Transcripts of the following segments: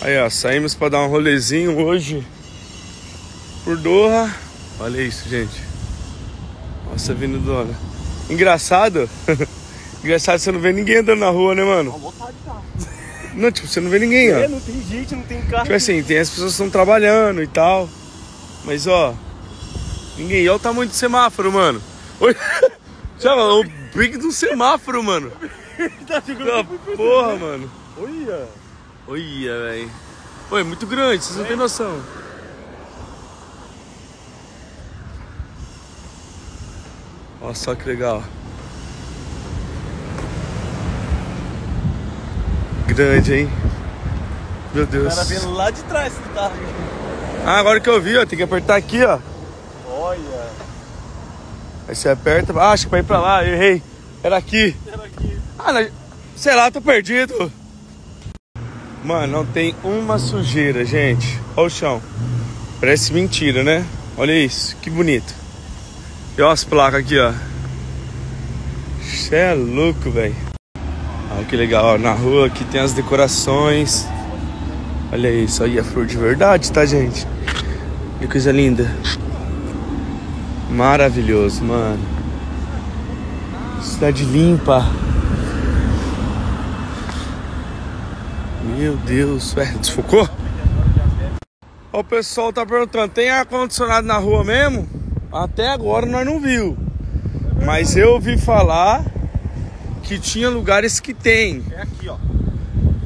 Aí, ó, saímos pra dar um rolezinho hoje por Doha. Olha isso, gente. Nossa, vindo do ano. Engraçado. Engraçado, você não vê ninguém andando na rua, né, mano? Vontade tá. Não, tipo, você não vê ninguém, ó. É, não tem gente, não tem carro. Tipo assim, tem as pessoas que estão trabalhando e tal. Mas, ó. Ninguém. Olha o tamanho do semáforo, mano. Oi. Chama, o brinco do semáforo, mano. tá jogando Ah, porra, mano. Olha. Olha, velho. Pô, é muito grande, vocês não têm noção. Olha só que legal. Grande, hein? Meu O Deus. cara vendo lá de trás do carro. Ah, agora que eu vi, ó, tem que apertar aqui, ó. Olha. Aí você aperta. Ah, acho que pra ir pra lá, eu errei. Era aqui. Era aqui. Ah, não, sei lá, tô perdido. Mano, não tem uma sujeira, gente. Olha o chão. Parece mentira, né? Olha isso, que bonito. E olha as placas aqui, ó. Cê é louco, velho. Olha que legal, ó. Na rua aqui tem as decorações. Olha isso, aí é flor de verdade, tá, gente? Que coisa linda. Maravilhoso, mano. Cidade limpa. Meu Deus, ué, desfocou? O pessoal tá perguntando, tem ar-condicionado na rua mesmo? Até agora nós não viu. Mas eu ouvi falar que tinha lugares que tem. É aqui, ó.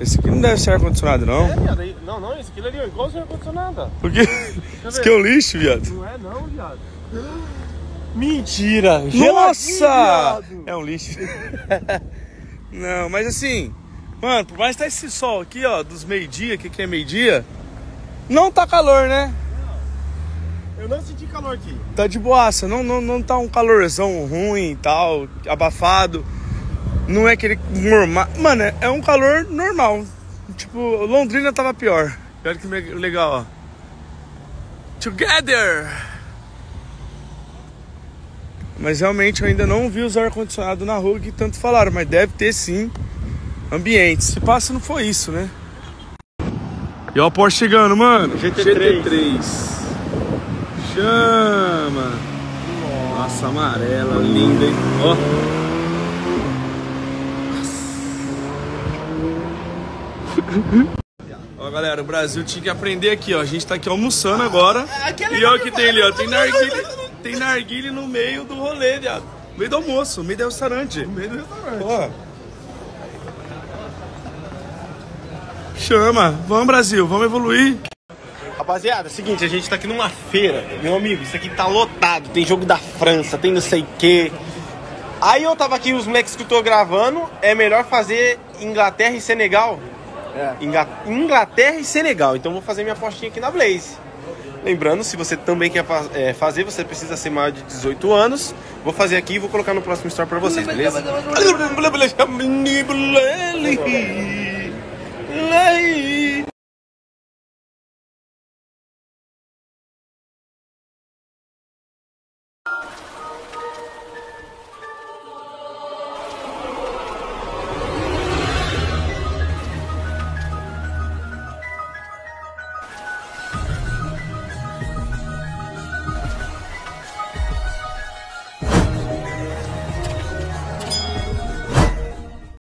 Esse aqui não deve ser ar-condicionado, não. É, viado. Não, não, esse aqui ali é igual sem ar-condicionado. Porque isso aqui é um lixo, viado. Não é não, viado. Mentira! Nossa! Geladinho, É viado. um lixo. Não, mas assim, mano, por mais que tá esse sol aqui, ó, dos meio-dia, que aqui é meio-dia, não tá calor, né? Eu não senti calor aqui. Tá de boaça, não, não, não tá um calorzão ruim e tal, abafado. Não é aquele normal. Mano, é- é um calor normal. Tipo, Londrina tava pior. Olha que legal, ó. Together! Mas realmente eu ainda não vi os ar-condicionado na rua que tanto falaram, mas deve ter sim ambiente. Se passa não foi isso, né? E ó o Porsche chegando, mano. GT3. GT3. Chama! Nossa, amarela, linda, hein? Ó. Ó, galera, o Brasil tinha que aprender aqui, ó. A gente tá aqui almoçando agora. E olha o que tem ali, ó. Tem narguile, tem narguile no meio do rolê, viado. No meio do almoço, no meio do restaurante. No meio do restaurante. Ó. Chama. Vamos, Brasil. Vamos evoluir. Rapaziada, é o seguinte, a gente tá aqui numa feira. Meu amigo, isso aqui tá lotado. Tem jogo da França, tem não sei o quê. Aí eu tava aqui, os moleques que eu tô gravando, é melhor fazer Inglaterra e Senegal. É. Inglaterra e Senegal. Então eu vou fazer minha apostinha aqui na Blaze. Lembrando, se você também quer é, fazer, você precisa ser maior de 18 anos. Vou fazer aqui e vou colocar no próximo story pra vocês, beleza?